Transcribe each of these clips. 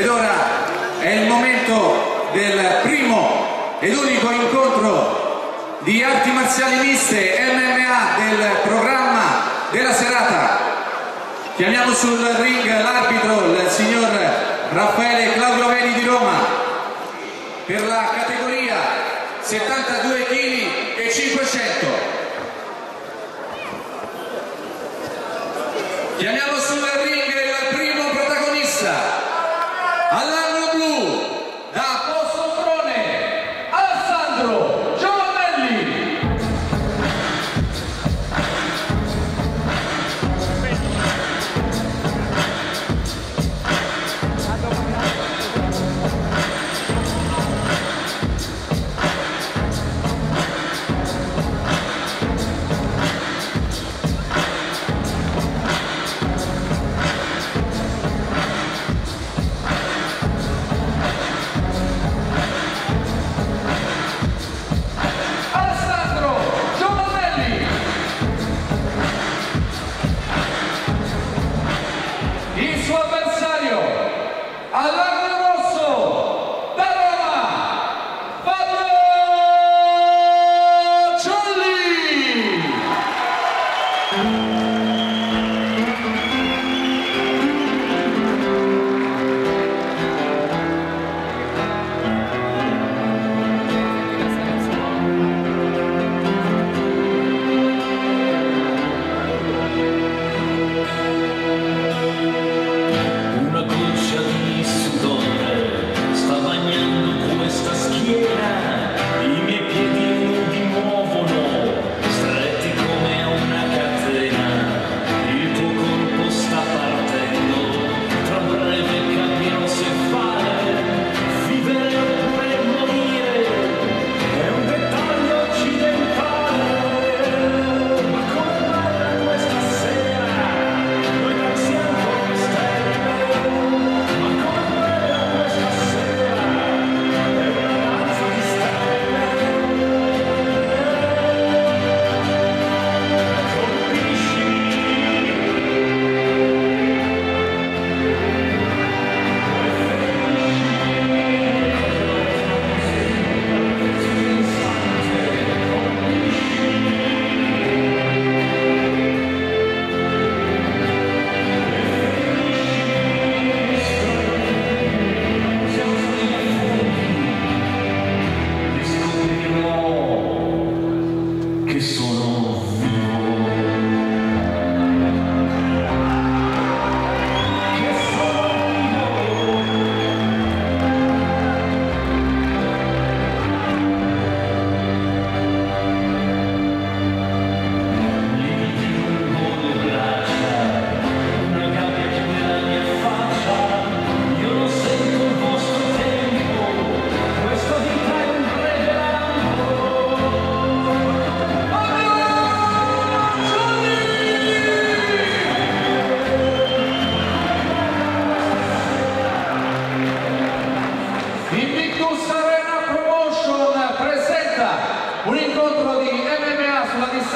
Ed ora è il momento del primo ed unico incontro di arti marziali miste MMA del programma della serata. Chiamiamo sul ring l'arbitro, il signor Raffaele Claudio Veni di Roma, per la categoria 72 kg e 500. Chiamiamo sul ring il primo protagonista, all'angolo blu, da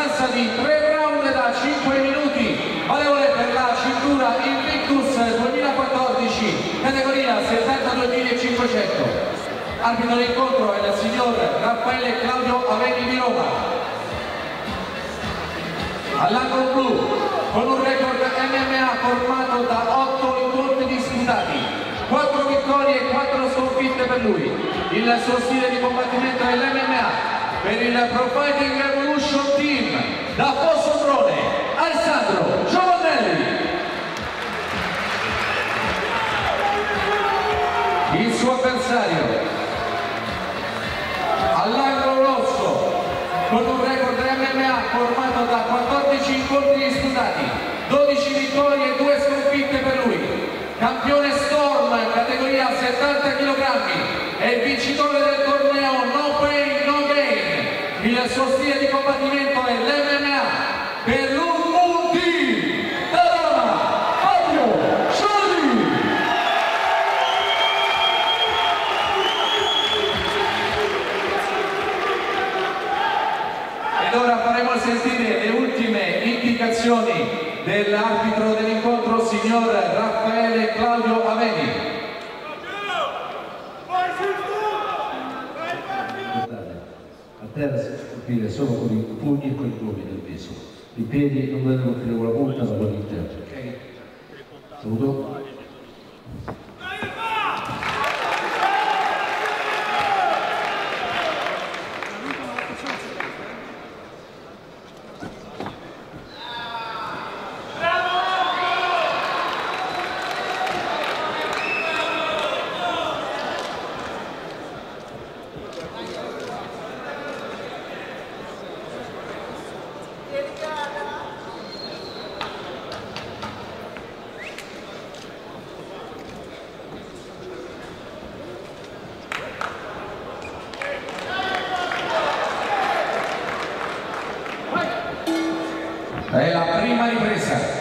distanza di 3 round da 5 minuti, valevole per la cintura Invictus 2014, categoria 72.500. Arbitro dell'incontro è il signor Raffaele Claudio Aveni di Roma. All'angolo blu, con un record MMA formato da 8 incontri disputati, 4 vittorie e 4 sconfitte per lui. Il suo stile di combattimento è l'MMA per il Pro Fighting Revolution Team da Fossombrone, Alessandro Giovanelli. Il suo avversario all'angolo rosso con un record MMA formato da 14 incontri disputati, 12 vittorie e 2 sconfitte per lui. Campione Storm, categoria 70 kg, il vincitore del torneo il suo stile di combattimento è l'MMA per l'UUD da Roma, Fabio Scioli! Ed ora faremo sentire le ultime indicazioni dell'arbitro dell'incontro, signor Raffaele Claudio Aveni. terra colpire solo con i pugni e con i gomiti del viso. I piedi non dovete colpire con la punta ma con l'interno. Ok? Saluto? È la prima ripresa.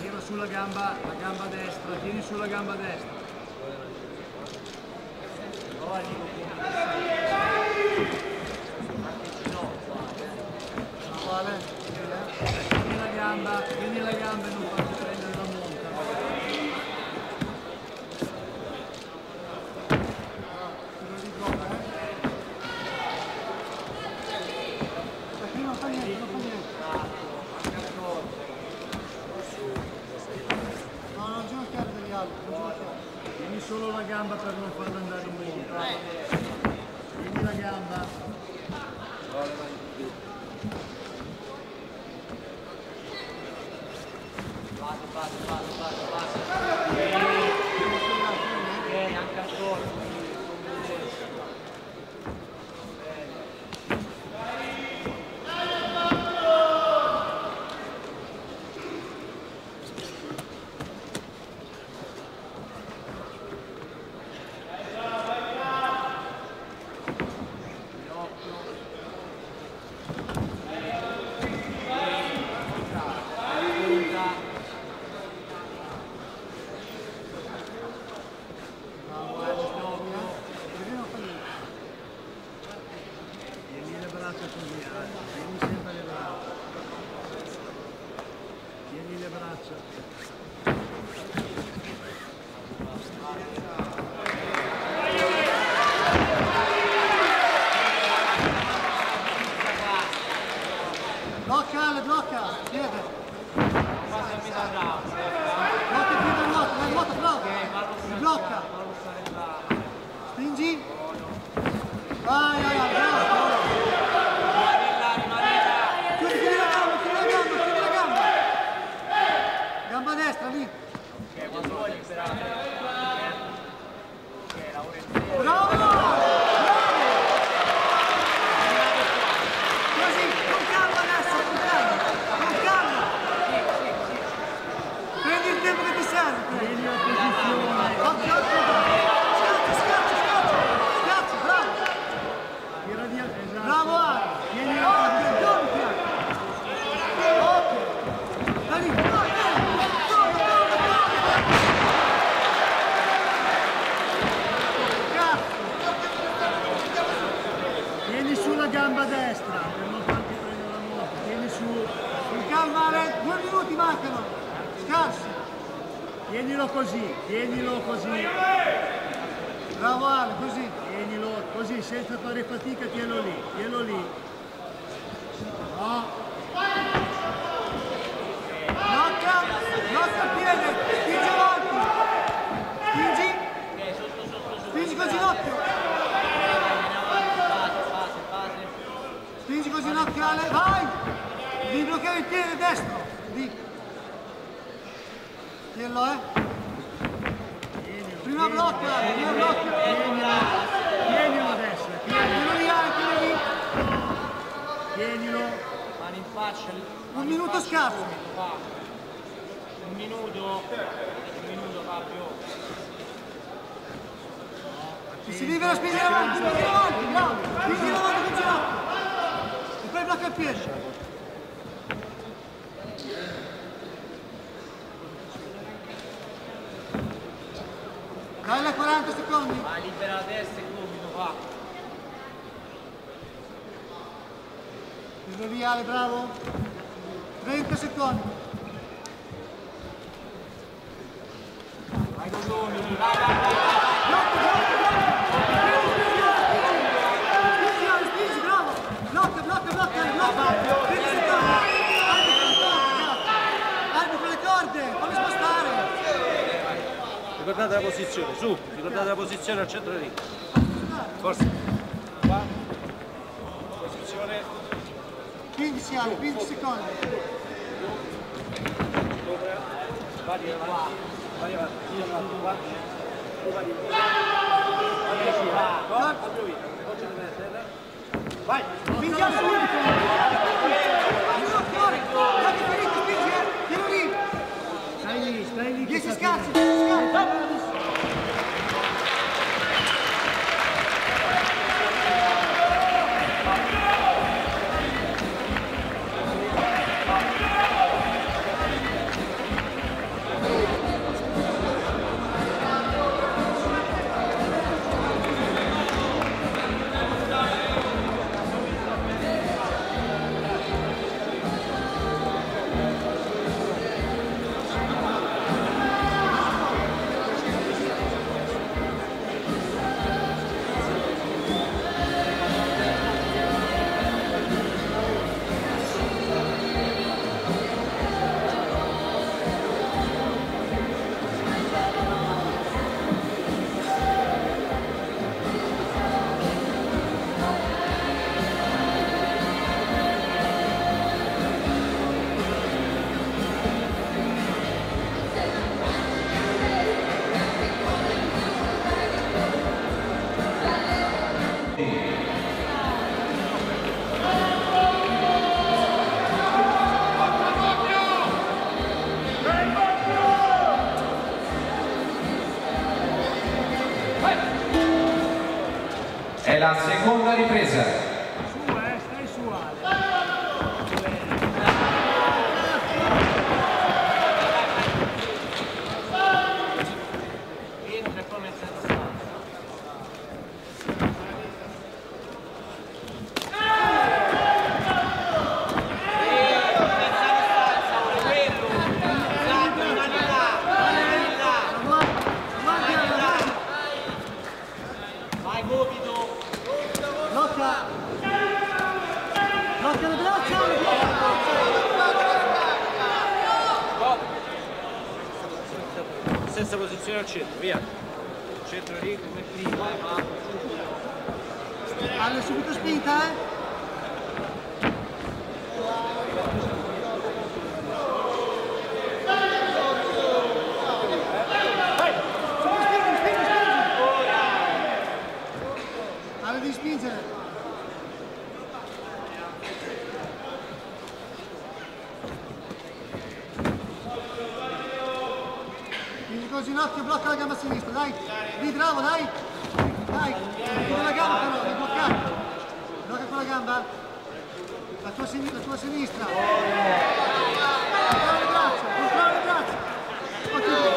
Tiro sulla gamba, la gamba destra, tieni sulla gamba destra. Vale? Tieni la gamba, tieni la gamba e non farti バーグバーグー Blocca Ale, blocca, piede. Blocca il piede a nuoto, la nuota, blocca. Si blocca. Spingi. Vai, vai, vai, bravo. Chiudi, chiudi la gamba, chiudi la gamba, chiudi la gamba. Gamba destra, lì. Bravo! Bravo! Così, con calma adesso, con calma, con calma. Prendi il tempo che ti serve. Prendi la posizione. Occhio, occhio. Scaccia, scaccia, scaccia. Scaccia, bravo. Tira via, esatto. Bravo Ale. Tieni la occhio, non piano. Occhio. Da lì, no, no, no, no, no. Cazzo. Tieni sulla gamba destra per non farti prendere la moto. Tieni su. Con calma Ale, due minuti mancano. Scarsi. Tienilo così, tienilo così. Bravo Ale, così. Tienilo così, senza fare fatica, tienilo lì, tienilo lì. No. Blocca, blocca il piede, spingi avanti. Spingi. Spingi col ginocchio. Spingi col ginocchio Ale, vai. Devi bloccare il piede destro. Lì. Tienilo, eh. Prima blocca, prima blocca. Tienilo adesso. Tienilo lì, Ale, tienilo lì. Tienilo. Mani in faccia. Un minuto scarso. Un minuto. Un minuto Fabio. Ci si libera, spingi avanti, spingi avanti, bravo. Spingi avanti col ginocchio. E poi blocca il piede. Bella 40 secondi. Vai, libera la testa e gomito, va. Tiro via Ale, bravo. 30 secondi. Vai con gomiti, vai, vai, vai. Blocca, blocca, blocca. Spingi, Ale, spingi, bravo. Blocca, blocca, blocca, Ale, blocca. 20 secondi. Albo con le corde, fammi spostare. Ricordate la posizione, su, ricordate la posizione al centro di ring. Forza. Qua. Posizione 15 Ale, 15 secondi. sopra. Vai avanti. Vai avanti. Io avanti qua. Tu vai di là. Vai più via. Concentrati a terra. Vai. Spingi Ale subito. Uno Seconda ripresa. Su, eh, stai su Ale. Entra e poi mette la stanza. Vai gomito! Blocca. Blocca le braccia, Ale, blocca. Stessa posizione al centro, via. Centro ring come prima. Ale, subito spinta, eh. Subito spingi, spingi, spingi. Ale, devi spingere. Spingi col ginocchio, blocca la gamba sinistra, dai. Lì, bravo, dai. Dai, con la gamba però, devi bloccare. Blocca con la gamba. La tua, sin- la tua sinistra. Controlla le braccia, controlla le braccia. Ottimo.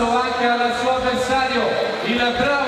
Ovviamente l'applauso anche al suo avversario, il bravo e coraggioso Alessandro